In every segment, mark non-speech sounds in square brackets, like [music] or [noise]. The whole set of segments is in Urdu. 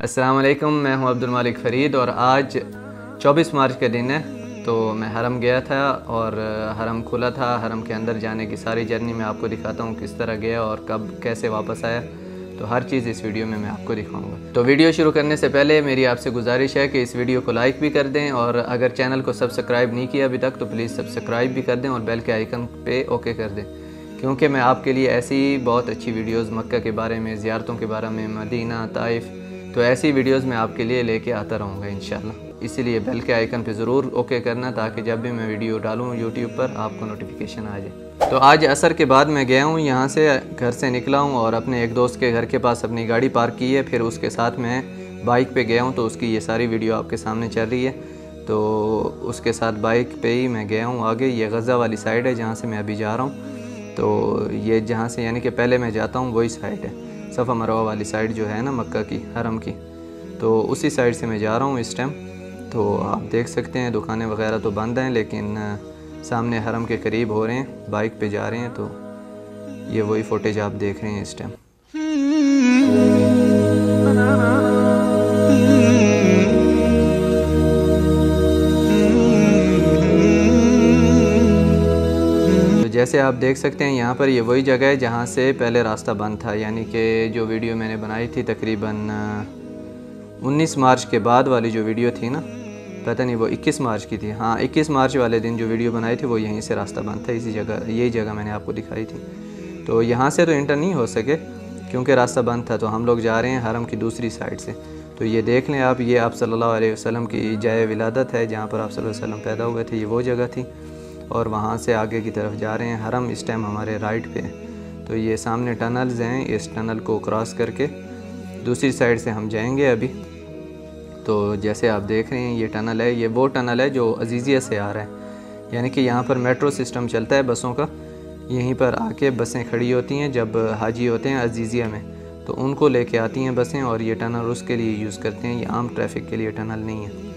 السلام علیکم، میں ہوں عبد المالک فرید اور آج چوبیس مارچ کا دن ہے، تو میں حرم گیا تھا اور حرم کھلا تھا، حرم کے اندر جانے کی ساری جرنی میں آپ کو دکھاتا ہوں کس طرح گیا اور کب، کیسے واپس آیا، تو ہر چیز اس ویڈیو میں میں آپ کو دکھاؤں گا۔ تو ویڈیو شروع کرنے سے پہلے میری آپ سے گزارش ہے کہ اس ویڈیو کو لائک بھی کر دیں اور اگر چینل کو سبسکرائب نہیں کیا ابھی تک، تو پلیز سبسکرائب بھی کر دیں اور بیل کے آئیکن پہ اوکے کر دیں۔ کیونکہ میں آپ کے لیے ایسی بہت اچھی ویڈیوز مکہ کے بارے میں، زیارتوں کے بارے میں، مدینہ، طائف تو ایسی ویڈیوز میں آپ کے لیے لے کے آتا رہوں گا انشاءاللہ۔ اسی لیے بیل کے آئیکن پہ ضرور اوکے کرنا تاکہ جب بھی میں ویڈیو ڈالوں یوٹیوب پر آپ کو نوٹیفیکیشن آ جائے۔ تو آج عصر کے بعد میں گیا ہوں، یہاں سے گھر سے نکلا ہوں اور اپنے ایک دوست کے گھر کے پاس اپنی گاڑی پارک کی ہے۔ پھر اس کے ساتھ میں بائک پہ گیا ہوں تو اس کی یہ ساری ویڈیو آپ کے سامنے چل رہی ہے۔ تو اس کے ساتھ بائک پہ ہی میں گیا ہوں۔ آگے یہ غزہ والی سائڈ ہے جہاں سے میں ابھی جا رہا ہوں۔ تو یہ جہاں سے یعنی کہ پہلے میں جاتا ہوں وہی سائڈ ہے۔ صفہ مروہ والی سائڈ جو ہے نا مکہ کی، حرم کی۔ تو اسی سائڈ سے میں جا رہا ہوں اس ٹائم۔ تو آپ دیکھ سکتے ہیں دکانیں وغیرہ تو بند ہیں، لیکن سامنے حرم کے قریب ہو رہے ہیں، بائک پہ جا رہے ہیں۔ تو یہ وہی فوٹیج آپ دیکھ رہے ہیں اس ٹائم۔ جیسے آپ دیکھ سکتے ہیں، یہاں پر یہ وہی جگہ ہے جہاں سے پہلے راستہ بند تھا یعنی کہ جو ویڈیو میں نے بنائی تھی تقریباً انیس مارچ کے بعد والی جو ویڈیو تھی نا، پتہ نہیں وہ اکیس مارچ کی تھی۔ ہاں اکیس مارچ والے دن جو ویڈیو بنائی تھی وہ یہیں سے راستہ بند تھا، اسی جگہ، یہی جگہ میں نے آپ کو دکھائی تھی۔ تو یہاں سے تو انٹر نہیں ہو سکے، کیونکہ راستہ بند تھا، تو ہم لوگ جا رہے ہیں حرم کی دوسری سائڈ سے۔ تو یہ دیکھ لیں آپ، یہ آپ صلی اللہ علیہ وسلم کی جائے ولادت ہے، جہاں پر آپ صلی اللہ علیہ وسلم پیدا ہوئے تھے، یہ وہ جگہ تھی۔ اور وہاں سے آگے کی طرف جا رہے ہیں۔ حرم اس ٹائم ہمارے رائٹ پہ ہے۔ تو یہ سامنے ٹنلز ہیں۔ اس ٹنل کو کراس کر کے دوسری سائڈ سے ہم جائیں گے ابھی۔ تو جیسے آپ دیکھ رہے ہیں، یہ ٹنل ہے۔ یہ وہ ٹنل ہے جو عزیزیہ سے آ رہا ہے۔ یعنی کہ یہاں پر میٹرو سسٹم چلتا ہے بسوں کا۔ یہیں پر آ کے بسیں کھڑی ہوتی ہیں جب حاجی ہوتے ہیں عزیزیہ میں۔ تو ان کو لے کے آتی ہیں بسیں اور یہ ٹنل اس کے لیے یوز کرتے ہیں۔ یہ عام ٹریفک کے لیے ٹنل نہیں ہے۔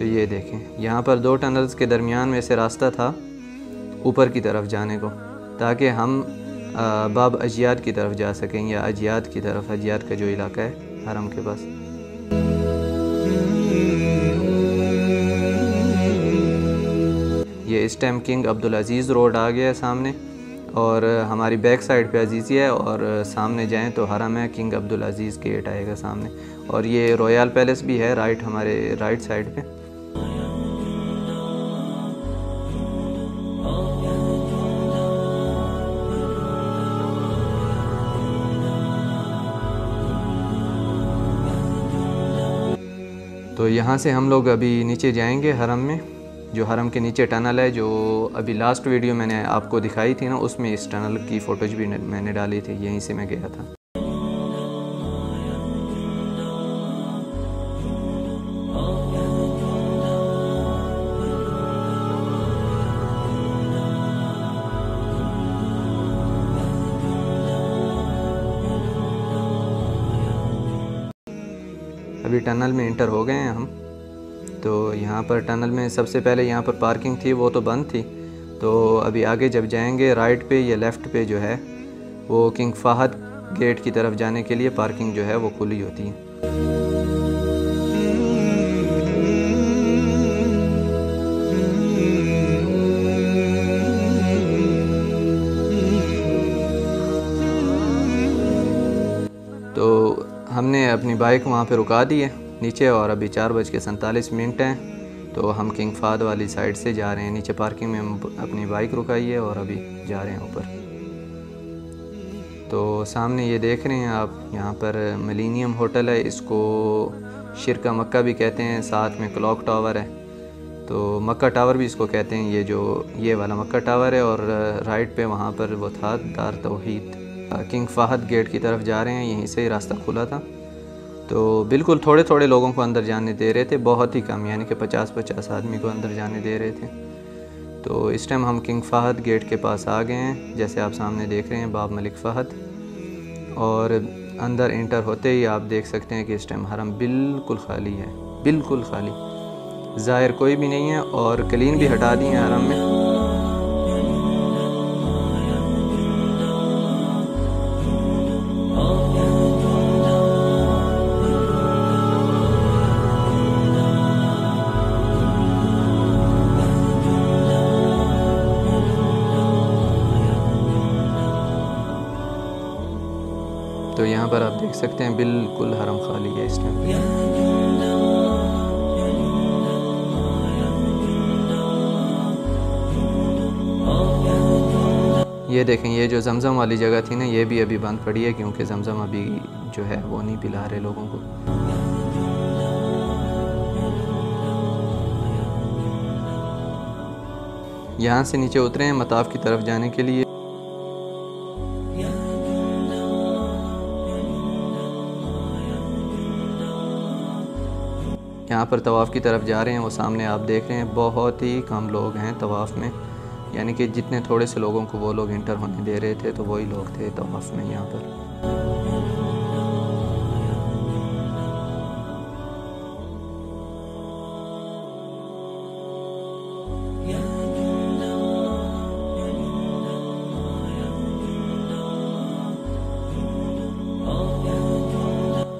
تو یہ دیکھیں۔ یہاں پر دو ٹنلز کے درمیان میں سے راستہ تھا اوپر کی طرف جانے کو، تاکہ ہم باب اجیاد کی طرف جا سکیں یا اجیاد کی طرف، اجیاد کا جو علاقہ ہے، حرم کے پاس۔ یہ اس ٹائم کنگ عبدالعزیز روڈ آ گیا ہے سامنے، اور ہماری بیک سائڈ پہ عزیزی ہے، اور سامنے جائیں تو حرم ہے، کنگ عبدالعزیز گیٹ آئے گا سامنے۔ اور یہ رویال پیلس بھی ہے، رائٹ ہمارے رائٹ سائڈ پہ۔ یہاں سے ہم لوگ ابھی نیچے جائیں گے حرم میں، جو حرم کے نیچے ٹنل ہے، جو ابھی لاسٹ ویڈیو میں نے آپ کو دکھائی تھی نا، اس میں اس ٹنل کی فوٹوج بھی میں نے ڈالی تھی، یہیں سے میں گیا تھا۔ ٹنل میں انٹر ہو گئے ہیں ہم۔ تو یہاں پر ٹنل میں سب سے پہلے یہاں پر پارکنگ تھی، وہ تو بند تھی۔ تو ابھی آگے جب جائیں گے رائٹ پہ یا لیفٹ پہ جو ہے، وہ کنگ فہد گیٹ کی طرف جانے کے لیے پارکنگ جو ہے وہ کھلی ہوتی ہے۔ تو ہم نے اپنی بائک وہاں پہ رکا دی ہے۔ نیچے اور ابھی چار بج کے سنتالیس منٹ ہیں، تو ہم کنگ فاد والی سائڈ سے جا رہے ہیں۔ نیچے پارکنگ میں اپنی بائک رکائی ہے اور ابھی جا رہے ہیں اوپر۔ تو سامنے یہ دیکھ رہے ہیں آپ، یہاں پر ملینیم ہوٹل ہے، اس کو شرکہ مکہ بھی کہتے ہیں، ساتھ میں کلاک ٹاور ہے۔ تو مکہ ٹاور بھی اس کو کہتے ہیں، یہ جو یہ والا مکہ ٹاور ہے، اور رائٹ پہ وہاں پر وہ تھا، دار توحید۔ کنگ فہد گیٹ کی طرف جا رہے ہیں، یہیں سے ہی راستہ کھلا تھا۔ تو بالکل تھوڑے تھوڑے لوگوں کو اندر جانے دے رہے تھے، بہت ہی کم یعنی کہ پچاس پچاس آدمی کو اندر جانے دے رہے تھے۔ تو اس ٹائم ہم کنگ فہد گیٹ کے پاس آ گئے ہیں، جیسے آپ سامنے دیکھ رہے ہیں، باب ملک فہد۔ اور اندر انٹر ہوتے ہی آپ دیکھ سکتے ہیں کہ اس ٹائم حرم بالکل خالی ہے، بالکل خالی۔ ظاہر کوئی بھی نہیں ہے اور کلین بھی ہٹا دی ہیں حرم میں۔ یہاں پر آپ دیکھ سکتے ہیں بالکل حرم خالی ہے اس ٹائم یہ دیکھیں، یہ جو زمزم والی جگہ تھی نا، یہ بھی ابھی بند پڑی ہے کیونکہ زمزم ابھی جو ہے وہ نہیں پلا رہے لوگوں کو۔ یہاں سے نیچے اترے ہیں مطاف کی طرف جانے کے لیے۔ یہاں پر طواف کی طرف جا رہے ہیں، وہ سامنے آپ دیکھ رہے ہیں۔ بہت ہی کم لوگ ہیں طواف میں۔ یعنی کہ جتنے تھوڑے سے لوگوں کو وہ لوگ انٹر ہونے دے رہے تھے، تو وہی لوگ تھے طواف میں یہاں پر۔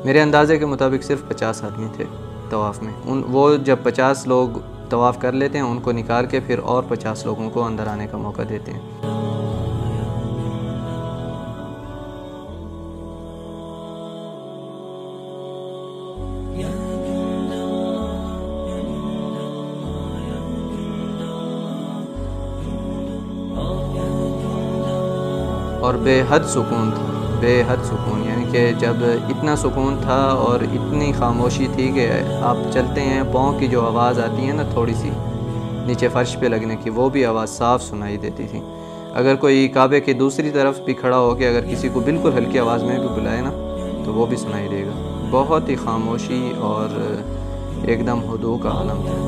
میرے اندازے کے مطابق صرف پچاس آدمی تھے۔ طواف میں۔ ان وہ جب پچاس لوگ طواف کر لیتے ہیں، ان کو نکال کے پھر اور پچاس لوگوں کو اندر آنے کا موقع دیتے ہیں۔ اور بے حد سکون تھا۔ بے حد سکون یعنی کہ جب اتنا سکون تھا اور اتنی خاموشی تھی کہ آپ چلتے ہیں، پاؤں کی جو آواز آتی ہے نا تھوڑی سی نیچے فرش پہ لگنے کی، وہ بھی آواز صاف سنائی دیتی تھی۔ اگر کوئی کعبے کی دوسری طرف بھی کھڑا ہو کے اگر کسی کو بالکل ہلکی آواز میں بھی بلائے نا، تو وہ بھی سنائی دے گا۔ بہت ہی خاموشی اور ایک دم ہدو کا عالم تھا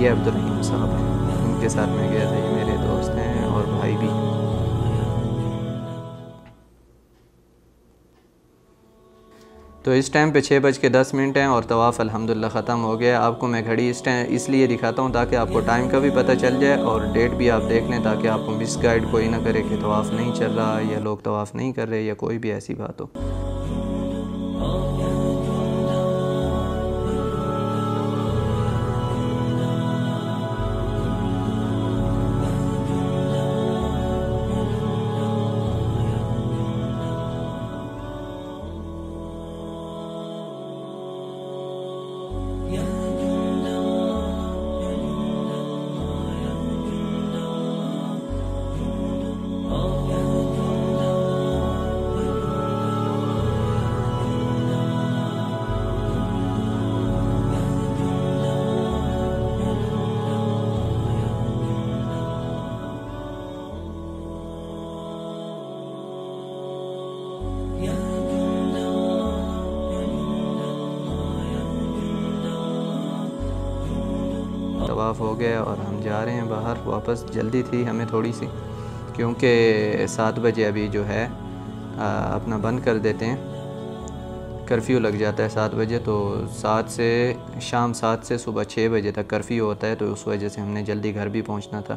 یہ عبدالرحیم صاحب ہیں۔ کے ساتھ میں گیا تھا، یہ میرے دوست ہیں اور بھائی بھی۔ تو اس ٹائم پہ چھ بج کے دس منٹ ہیں اور طواف الحمدللہ ختم ہو گیا۔ آپ کو میں گھڑی اس ٹائم اس لیے دکھاتا ہوں تاکہ آپ کو ٹائم کا بھی پتہ چل جائے اور ڈیٹ بھی آپ دیکھ لیں تاکہ آپ کو مس گائیڈ کوئی نہ کرے کہ طواف نہیں چل رہا یا لوگ طواف نہیں کر رہے یا کوئی بھی ایسی بات ہو۔ طواف ہو گیا اور ہم جا رہے ہیں باہر، واپس۔ جلدی تھی ہمیں تھوڑی سی، کیونکہ سات بجے ابھی جو ہے اپنا بند کر دیتے ہیں۔ کرفیو لگ جاتا ہے سات بجے، تو سات سے، شام سات سے صبح چھ بجے تک کرفیو ہوتا ہے، تو اس وجہ سے ہم نے جلدی گھر بھی پہنچنا تھا۔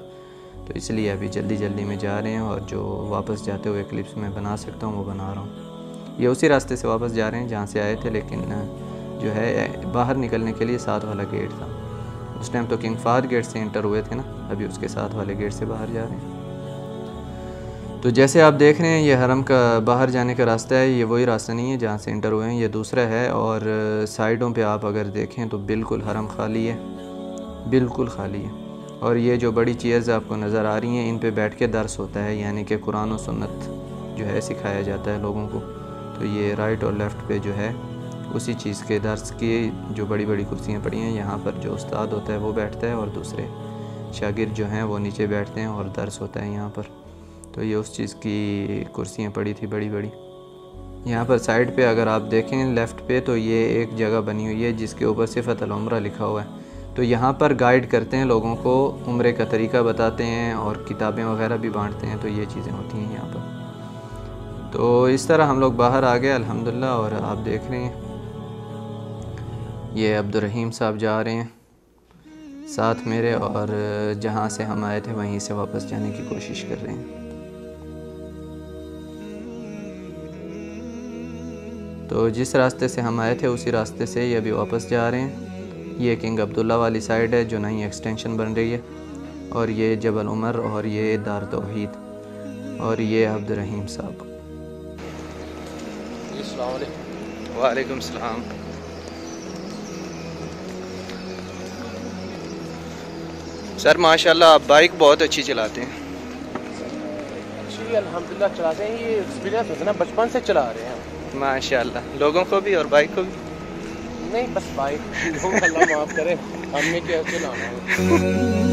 تو اس لیے ابھی جلدی جلدی میں جا رہے ہیں اور جو واپس جاتے ہوئے کلپس میں بنا سکتا ہوں، وہ بنا رہا ہوں۔ یہ اسی راستے سے واپس جا رہے ہیں جہاں سے آئے تھے، لیکن جو ہے، باہر نکلنے کے لیے ساتھ والا گیٹ تھا۔ اس ٹائم تو کنگ فہد گیٹ سے انٹر ہوئے تھے نا، ابھی اس کے ساتھ والے گیٹ سے باہر جا رہے ہیں۔ تو جیسے آپ دیکھ رہے ہیں، یہ حرم کا باہر جانے کا راستہ ہے، یہ وہی راستہ نہیں ہے جہاں سے انٹر ہوئے ہیں، یہ دوسرا ہے۔ اور سائڈوں پہ آپ اگر دیکھیں تو بالکل حرم خالی ہے، بالکل خالی ہے۔ اور یہ جو بڑی چیئرز آپ کو نظر آ رہی ہیں، ان پہ بیٹھ کے درس ہوتا ہے یعنی کہ قرآن و سنت جو ہے، سکھایا جاتا ہے لوگوں کو۔ تو یہ رائٹ اور لیفٹ پہ جو ہے اسی چیز کے درس کی جو بڑی بڑی کرسیاں پڑی ہیں، یہاں پر جو استاد ہوتا ہے وہ بیٹھتا ہے اور دوسرے شاگرد جو ہیں وہ نیچے بیٹھتے ہیں اور درس ہوتا ہے یہاں پر۔ تو یہ اس چیز کی کرسیاں پڑی تھی بڑی بڑی۔ یہاں پر سائڈ پہ اگر آپ دیکھیں لیفٹ پہ تو یہ ایک جگہ بنی ہوئی ہے جس کے اوپر صفت العمرہ لکھا ہوا ہے۔ تو یہاں پر گائیڈ کرتے ہیں لوگوں کو، عمرے کا طریقہ بتاتے ہیں اور کتابیں وغیرہ بھی بانٹتے ہیں، تو یہ چیزیں ہوتی ہیں یہاں پر۔ تو اس طرح ہم لوگ باہر آ گئے الحمدللہ، اور آپ دیکھ رہے ہیں۔ یہ عبدالرحیم صاحب جا رہے ہیں ساتھ میرے اور جہاں سے ہم آئے تھے وہیں سے واپس جانے کی کوشش کر رہے ہیں۔ تو جس راستے سے ہم آئے تھے اسی راستے سے یہ ابھی واپس جا رہے ہیں۔ یہ کنگ عبداللہ والی سائڈ ہے جو نئی ایکسٹینشن بن رہی ہے۔ اور یہ جبل عمر اور یہ دار توحید۔ اور یہ عبد الرحیم صاحب السلام علیکم۔ وعلیکم السلام۔ سر ماشاءاللہ آپ بائک بہت اچھی چلاتے ہیں۔ اچھی الحمدللہ چلاتے ہیں یہ ایکسپیرینس ہوتا ہے نا بچپن سے چلا رہے ہیں۔ ماشاءاللہ۔ لوگوں کو بھی اور بائک کو بھی؟ نہیں بس بائک [laughs] اللہ معاف کرے ہم نے کیا چلانا ہے۔ [laughs]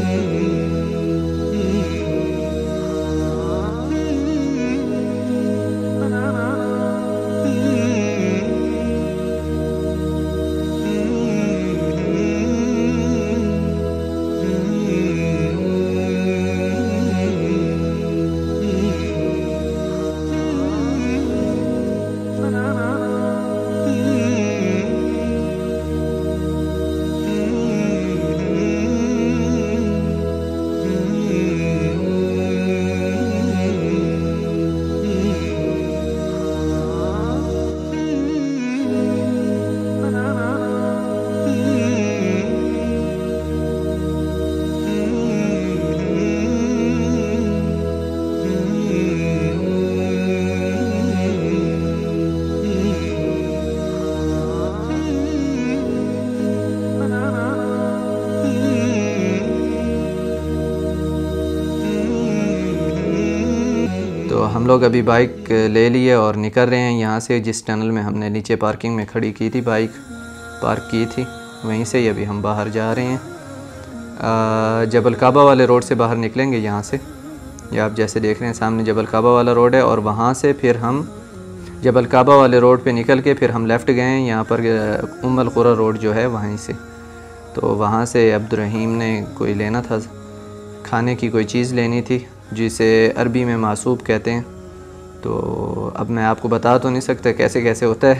ہم لوگ ابھی بائک لے لیے اور نکل رہے ہیں یہاں سے، جس ٹنل میں ہم نے نیچے پارکنگ میں کھڑی کی تھی، بائک پارک کی تھی، وہیں سے ہی ابھی ہم باہر جا رہے ہیں۔ جبل کعبہ والے روڈ سے باہر نکلیں گے یہاں سے۔ یہ آپ جیسے دیکھ رہے ہیں، سامنے جبل کعبہ والا روڈ ہے اور وہاں سے پھر ہم جبل کعبہ والے روڈ پہ نکل کے پھر ہم لیفٹ گئے ہیں۔ یہاں پر ام القرا روڈ جو ہے وہیں سے۔ تو وہاں سے عبد الرحیم نے کوئی لینا تھا، کھانے کی کوئی چیز لینی تھی۔ جسے عربی میں معصوب کہتے ہیں، تو اب میں آپ کو بتا تو نہیں سکتا کیسے کیسے ہوتا ہے۔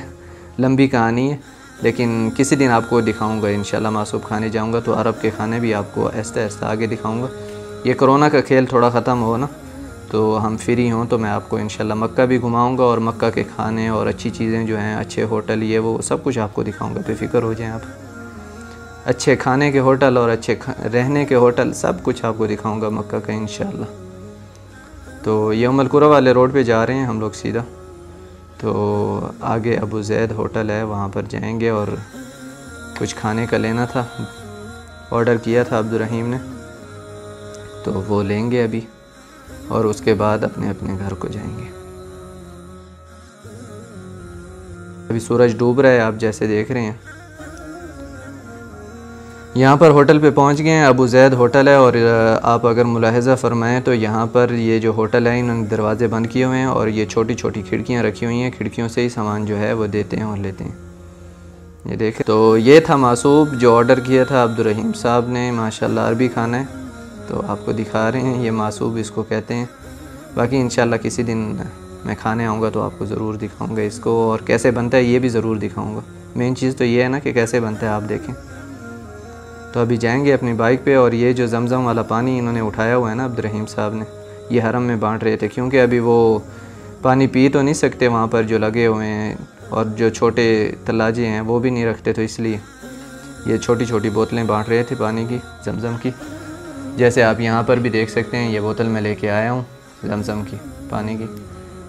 لمبی کہانی ہے، لیکن کسی دن آپ کو دکھاؤں گا، انشاءاللہ معصوب کھانے جاؤں گا۔ تو عرب کے کھانے بھی آپ کو ایستا ایستا آگے دکھاؤں گا۔ یہ کرونا کا کھیل تھوڑا ختم ہو نا، تو ہم فری ہوں تو میں آپ کو انشاءاللہ مکہ بھی گھماؤں گا اور مکہ کے کھانے اور اچھی چیزیں جو ہیں، اچھے ہوٹل، یہ وہ سب کچھ آپ کو دکھاؤں گا۔ بے فکر ہو جائیں آپ۔ اچھے کھانے کے ہوٹل اور اچھے رہنے کے ہوٹل سب کچھ آپ کو دکھاؤں گا مکہ کا، انشاءاللہ۔ تو یہ ام القرا والے روڈ پہ جا رہے ہیں ہم لوگ سیدھا۔ تو آگے ابو زید ہوٹل ہے، وہاں پر جائیں گے اور کچھ کھانے کا لینا تھا۔ آرڈر کیا تھا عبد الرحیم نے۔ تو وہ لیں گے ابھی اور اس کے بعد اپنے اپنے گھر کو جائیں گے۔ ابھی سورج ڈوب رہا ہے، آپ جیسے دیکھ رہے ہیں۔ یہاں پر ہوٹل پہ پہنچ گئے ہیں۔ ابو زید ہوٹل ہے اور آپ اگر ملاحظہ فرمائیں تو یہاں پر یہ جو ہوٹل ہے انہوں نے دروازے بند کیے ہوئے ہیں اور یہ چھوٹی چھوٹی کھڑکیاں رکھی ہوئی ہیں۔ کھڑکیوں سے ہی سامان جو ہے وہ دیتے ہیں اور لیتے ہیں۔ یہ دیکھیں تو یہ تھا معصوب جو آرڈر کیا تھا عبد الرحیم صاحب نے۔ ماشاءاللہ عربی کھانا ہے۔ تو آپ کو دکھا رہے ہیں، یہ معصوب اس کو کہتے ہیں۔ باقی انشاءاللہ کسی دن میں کھانے آؤں گا تو آپ کو ضرور دکھاؤں گا اس کو۔ اور کیسے بنتا ہے یہ بھی ضرور دکھاؤں گا۔ مین چیز تو یہ ہے نا کہ کیسے بنتا ہے، آپ دیکھیں۔ تو ابھی جائیں گے اپنی بائک پہ اور یہ جو زمزم والا پانی انہوں نے اٹھایا ہوا ہے نا عبدالرحیم صاحب نے، یہ حرم میں بانٹ رہے تھے کیونکہ ابھی وہ پانی پی تو نہیں سکتے وہاں پر جو لگے ہوئے ہیں اور جو چھوٹے تلاجے ہیں وہ بھی نہیں رکھتے تو اس لیے یہ چھوٹی چھوٹی بوتلیں بانٹ رہے تھے پانی کی، زمزم کی۔ جیسے آپ یہاں پر بھی دیکھ سکتے ہیں، یہ بوتل میں لے کے آیا ہوں زمزم کی، پانی کی۔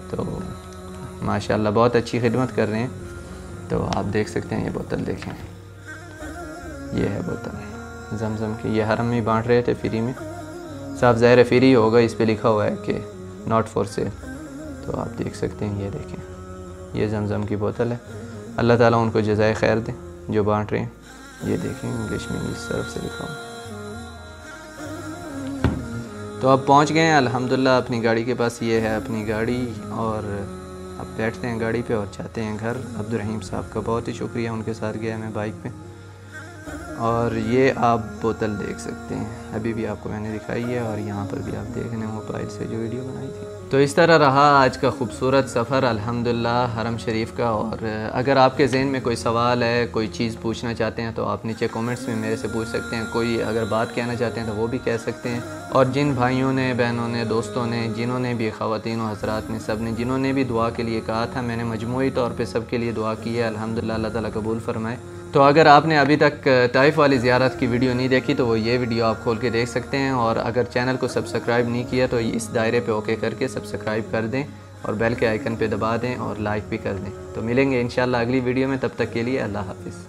تو ماشاءاللہ بہت اچھی خدمت کر رہے ہیں۔ تو آپ دیکھ سکتے ہیں یہ بوتل دیکھیں۔ یہ ہے بوتل۔ زمزم کی یہ حرم میں بانٹ رہے تھے فری میں۔ صاحب ظاہر فری ہوگا اس پہ لکھا ہوا ہے کہ ناٹ فور سیل۔ تو آپ دیکھ سکتے ہیں، یہ دیکھیں۔ یہ زمزم کی بوتل ہے۔ اللہ تعالیٰ ان کو جزائے خیر دیں جو بانٹ رہے ہیں۔ یہ دیکھیں، انگلش میں اس طرف سے لکھا ہوا تو اب پہنچ گئے ہیں۔ الحمدللہ، اپنی گاڑی کے پاس یہ ہے اپنی گاڑی۔ اور اب بیٹھتے ہیں گاڑی پہ اور چاہتے ہیں گھر۔ عبدالرحیم صاحب کا بہت ہی شکریہ، ان کے ساتھ گیا میں بائک پہ۔ اور یہ آپ بوتل دیکھ سکتے ہیں۔ ابھی بھی آپ کو میں نے دکھائی ہے اور یہاں پر بھی آپ دیکھ رہے ہیں موبائل سے جو ویڈیو بنائی تھی۔ تو اس طرح رہا آج کا خوبصورت سفر، الحمدللہ، حرم شریف کا۔ اور اگر آپ کے ذہن میں کوئی سوال ہے، کوئی چیز پوچھنا چاہتے ہیں، تو آپ نیچے کومنٹس میں میرے سے پوچھ سکتے ہیں۔ کوئی اگر بات کہنا چاہتے ہیں، تو وہ بھی کہہ سکتے ہیں۔ اور جن بھائیوں نے، بہنوں نے، دوستوں نے، جنہوں نے بھی خواتین و حضرات نے، سب نے، جنہوں نے بھی دعا کے لیے کہا تھا، میں نے مجموعی طور پہ سب کے لیے دعا کی ہے۔ الحمدللہ، اللہ تعالیٰ قبول فرمائے۔ تو اگر آپ نے ابھی تک طائف والی زیارت کی ویڈیو نہیں دیکھی تو وہ یہ ویڈیو آپ کھول کے دیکھ سکتے ہیں اور اگر چینل کو سبسکرائب نہیں کیا تو اس دائرے پہ اوکے کر کے سبسکرائب کر دیں اور بیل کے آئیکن پہ دبا دیں اور لائک بھی کر دیں۔ تو ملیں گے انشاءاللہ اگلی ویڈیو میں، تب تک کے لیے اللہ حافظ۔